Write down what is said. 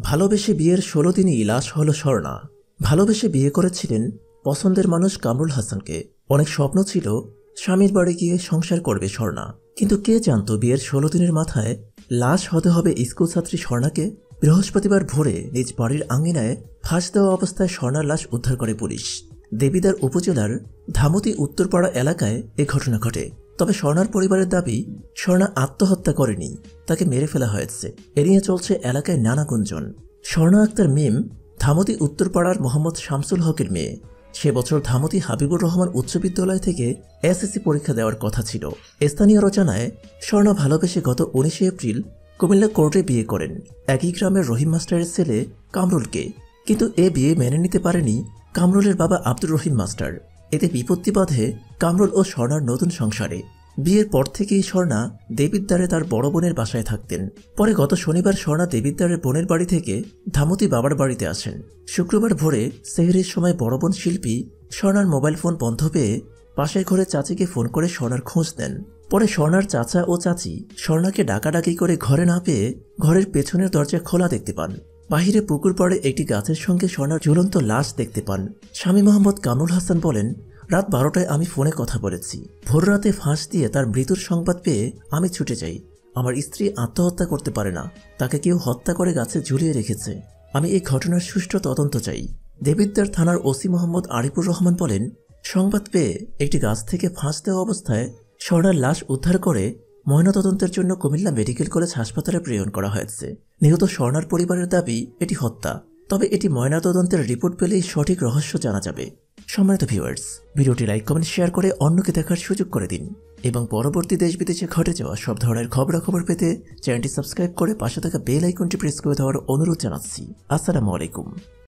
ভালোবেসে বিয়ের ষোলো দিনই লাশ হল স্বর্ণা। ভালোবেসে বিয়ে করেছিলেন পছন্দের মানুষ কামরুল হাসানকে। অনেক স্বপ্ন ছিল স্বামীর বাড়ি গিয়ে সংসার করবে স্বর্ণা। কিন্তু কে জানত বিয়ের ষোলো দিনের মাথায় লাশ হতে হবে স্কুল ছাত্রী স্বর্ণাকে? বৃহস্পতিবার ভোরে নিজ বাড়ির আঙ্গিনায় ফাঁস দেওয়া অবস্থায় স্বর্ণার লাশ উদ্ধার করে পুলিশ। দেবিদার উপজেলার ধামতি উত্তরপাড়া এলাকায় এ ঘটনা ঘটে। তবে স্বর্ণার পরিবারের দাবি স্বর্ণা আত্মহত্যা করেনি, তাকে মেরে ফেলা হয়েছে। এ নিয়ে চলছে এলাকায় নানা গুঞ্জন। স্বর্ণা আক্তার মিম, ধামতি উত্তরপাড়ার মোহাম্মদ শামসুল হকের মেয়ে। সে বছর ধামতি হাবিবুর রহমান উচ্চ বিদ্যালয় থেকে এসএসসি পরীক্ষা দেওয়ার কথা ছিল। স্থানীয় রচনায় স্বর্ণা ভালোবেসে গত উনিশে এপ্রিল কুমিল্লা কোর্টে বিয়ে করেন। একই গ্রামের রহিম মাস্টারের ছেলে কামরুলকে। কিন্তু এ বিয়ে মেনে নিতে পারেনি কামরুলের বাবা আব্দুর রহিম মাস্টার। এতে বিপত্তি বাঁধে কামরুল ও স্বর্ণার নতুন সংসারে। বিয়ের পর থেকেই স্বর্ণা দেবিদ্বারে তার বড় বোনের বাসায় থাকতেন। পরে গত শনিবার স্বর্ণা দেবিদ্বারের বোনের বাড়ি থেকে ধামতি বাবার বাড়িতে আসেন। শুক্রবার ভোরে সেহরির সময় বড় বোন শিল্পী স্বর্ণার মোবাইল ফোন বন্ধ পেয়ে পাশের ঘরে চাচিকে ফোন করে স্বর্ণার খোঁজ দেন পরে স্বর্ণার চাচা ও চাচি স্বর্ণাকে ডাকাডাকি করে ঘরে না পেয়ে ঘরের পেছনের দরজা খোলা দেখতে পান। বাহিরে পুকুর পাড়ে একটি গাছের সঙ্গে স্বর্ণার ঝুলন্ত লাশ দেখতে পান। স্বামী মোহাম্মদ কামরুল হাসান বলেন, রাত বারোটায় আমি ফোনে কথা বলেছি। ভোর রাতে ফাঁস দিয়ে তার মৃত্যুর সংবাদ পেয়ে আমি ছুটে যাই। আমার স্ত্রী আত্মহত্যা করতে পারে না। তাকে কেউ হত্যা করে গাছে ঝুলিয়ে রেখেছে। আমি এই ঘটনার সুষ্ঠু তদন্ত চাই। দেবিদ্দার থানার ওসি মোহাম্মদ আরিফুর রহমান বলেন, সংবাদ পেয়ে একটি গাছ থেকে ফাঁস দেওয়া অবস্থায় স্বর্ণার লাশ উদ্ধার করে ময়নাতদন্তের জন্য কুমিল্লা মেডিকেল কলেজ হাসপাতালে প্রেরণ করা হয়েছে। নিহত স্বর্ণার পরিবারের দাবি, এটি হত্যা। তবে এটি ময়নাতদন্তের রিপোর্ট পেলেই সঠিক রহস্য জানা যাবে। সম্মানিত ভিউয়ার্স, ভিডিওটি লাইক, কমেন্ট, শেয়ার করে অন্যকে দেখার সুযোগ করে দিন। এবং পরবর্তী দেশ বিদেশে ঘটে যাওয়া সব ধরনের খবরাখবর পেতে চ্যানেলটি সাবস্ক্রাইব করে পাশে থাকা বেল আইকনটি প্রেস করে দেওয়ার অনুরোধ জানাচ্ছি। আসসালামু আলাইকুম।